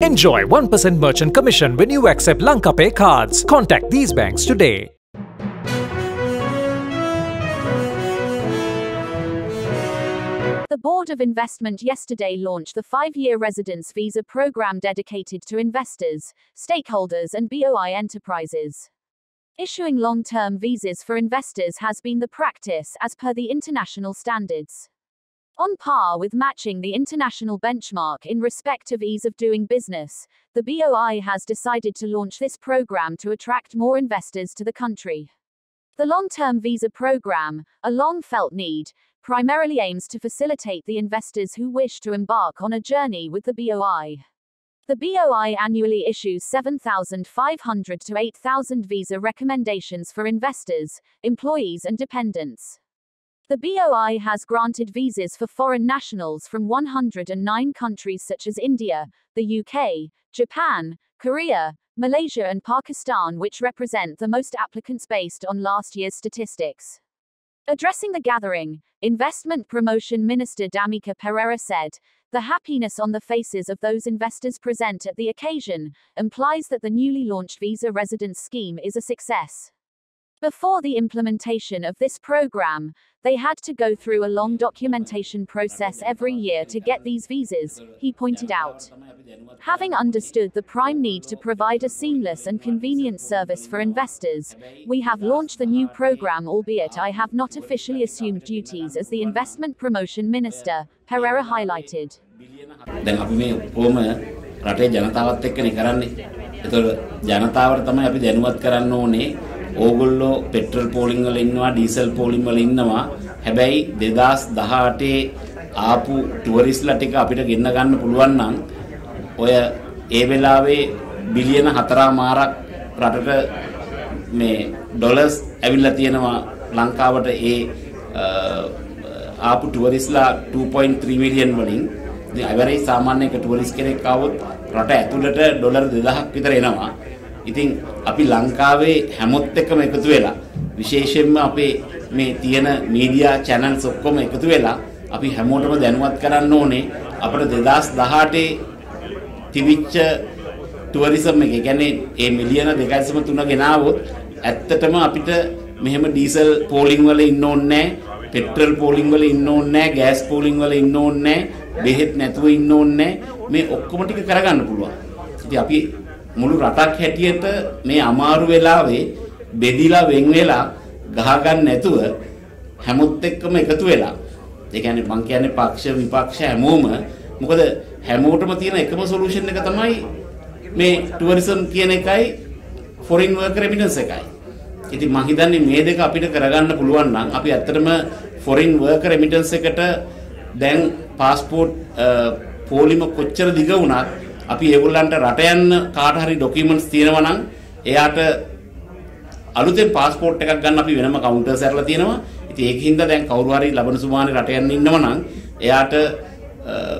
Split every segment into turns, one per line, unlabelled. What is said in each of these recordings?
Enjoy 1% merchant commission when you accept Lankapay cards. Contact these banks today.
The Board of Investment yesterday launched the five year residence visa program dedicated to investors, stakeholders, and BOI enterprises. Issuing long term visas for investors has been the practice as per the international standards. On par with matching the international benchmark in respect of ease of doing business, the BOI has decided to launch this program to attract more investors to the country. The long term visa program, a long felt need, primarily aims to facilitate the investors who wish to embark on a journey with the BOI. The BOI annually issues 7,500 to 8,000 visa recommendations for investors, employees, and dependents. The BOI has granted visas for foreign nationals from 109 countries such as India, the UK, Japan, Korea, Malaysia, and Pakistan, which represent the most applicants based on last year's statistics. Addressing the gathering, Investment Promotion Minister Damika Pereira said, The happiness on the faces of those investors present at the occasion implies that the newly launched visa residence scheme is a success. Before the implementation of this program, they had to go through a long documentation process every year to get these visas, he pointed out. Having understood the prime need to provide a seamless and convenient service for investors, we have launched the new program, albeit I have not officially assumed duties as the Investment Promotion Minister, Pereira highlighted.
දැන් අපි මේ කොහොම රටේ ජනතාවත් එක්කනේ කරන්නේ. ඒතකොට ජනතාවට තමයි අපි දැනුවත් කරන්න ඕනේ ඕගොල්ලෝ පෙට්‍රල් පෝලිං වල ඉන්නවා ඩීසල් පෝලිං වල ඉන්නවා. හැබැයි 2018 ආපු ටුවරිස්ලා ටික අපිට ගෙන්න ගන්න පුළුවන් නම් ඔය ඒ වෙලාවේ බිලියන 4 මාරක් රටට මේ ඩොලර්ස් ඇවිල්ලා තියෙනවා ලංකාවට ඒ ආපු ටුවරිස්ලා 2.3 මිලියන් වලින්. ඉතින් අවරේ සාමාන්‍ය එක ටුවරිස් කෙනෙක් ආවොත් රට ඇතුළට ඩොලර් 2000ක් විතර එනවා. ඉතින් අපි ලංකාවේ හැමොත් එක්කම එකතු වෙලා විශේෂයෙන්ම අපේ මේ තියෙන මීඩියා channels ඔක්කොම එකතු වෙලා අපි හැමෝටම දැනුවත් කරන්න ඕනේ අපිට 2018 තිබිච්ච ටුවරිසම් එක. ඒ කියන්නේ ඒ මිලියන 2.3 ගෙනාවොත් ඇත්තටම අපිට මෙහෙම ඩීසල් පෝලිං වල ඉන්න ඕනේ පෙට්‍රල් පෝලිං වල ඉන්න ඕනේ ගෑස් පෝලිං වල ඉන්න ඕනේ බෙහෙත් නැතුව ඉන්න ඕනේ මේ ඔක්කොම ටික කරගන්න පුළුවන්. ඉතින් අපි මුළු රටක් හැටියට මේ අමාරු වෙලාවේ බෙදිලා වෙන් වෙලා ගහගන්න නැතුව හැමොත් එක්කම එකතු වෙලා ඒ කියන්නේ මං කියන්නේ පක්ෂ විපක්ෂ හැමෝම මොකද හැමෝටම තියෙන එකම සොලියුෂන් එක තමයි මේ ටුවරිසම් කියන එකයි ෆොරින් වර්කර් රෙමිටන්ස් එකයි. ඉතින් මං හිතන්නේ මේ දෙක අපිට කරගන්න පුළුවන් නම් අපි ඇත්තටම ෆොරින් වර්කර් රෙමිටන්ස් එකට දැන් પાස්පෝර්ට් පොලිම කොච්චර දිග වුණත් අපි ඒගොල්ලන්ට රට යන්න කාට හරි ඩොකියුමන්ට්ස් තියෙනවා නම් එයාට අලුතෙන් પાස්පෝර්ට් එකක් ගන්න අපි වෙනම කවුන්ටර්ස් ඇරලා තියෙනවා. ඉතින් ඒකින්ද දැන් කවුරු හරි ලබන සුමානේ රට යන්න ඉන්නව නම් එයාට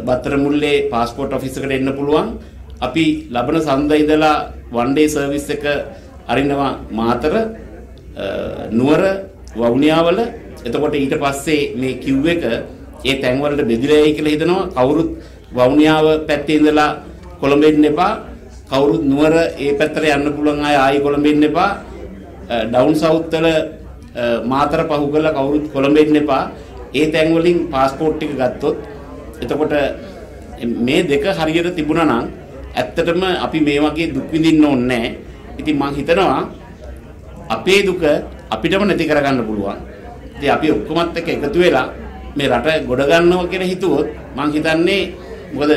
බත්තර මුල්ලේ પાස්පෝර්ට් ඔෆිස් එකට එන්න පුළුවන්. අපි ලබන සඳ ඉඳලා වන් ඩේ සර්විස් එක අරිනවා මාතර නුවර වවුනියාවල එතකොට ඊට පස්සේ මේ කිව් එක ඒ තැන් වලට බෙදිලායි කියලා හිතනවා කවුරුත් වවුනියාව පැත්තේ ඉඳලා කොළඹ එන්න එපා කවුරුත් නුවර ඒ පැත්තට යන්න පුළුවන් අය ආයි කොළඹ එන්න එපා ඩවුන් සවුත් වල මාතර පහු කරලා කවුරුත් කොළඹ එන්න එපා ඒ තැන් වලින් પાස්පෝර්ට් ටික ගත්තොත් එතකොට මේ දෙක හරියට තිබුණා නම් ඇත්තටම අපි මේ වගේ දුක් විඳින්න ඕනේ නැහැ. ඉතින් මම හිතනවා අපේ දුක අපිටම නැති කරගන්න පුළුවන්. ඉතින් අපි ඔක්කොමත් එක්ක එකතු වෙලා මේ රට ගොඩ ගන්නවා කියලා හිතුවොත් මම හිතන්නේ මොකද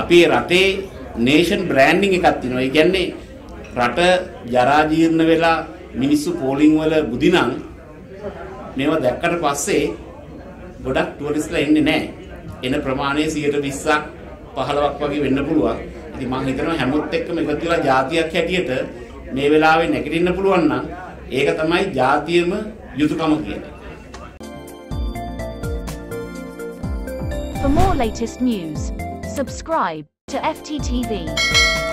අපේ රටේ නේෂන් බ්‍රෑන්ඩින් එකක් තියෙනවා. ඒ කියන්නේ රට ජරා ජීර්ණ වෙලා මිනිස්සු පෝලිං වල බුදිනම් මේවා දැක්කට පස්සේ ගොඩක් ටුවරිස්ට්ලා එන්නේ නැහැ. එන ප්‍රමාණය 120ක් 15ක් වගේ වෙන්න පුළුවන්. ඉතින් මම හිතනවා හැමොත් එක්කම එකතු වෙලා ජාතියක් හැටියට මේ වෙලාවේ නැගිටින්න පුළුවන් නම් ඒක තමයි ජාතියම යුතුයකම කියන්නේ.
For more latest news, subscribe to FTTV.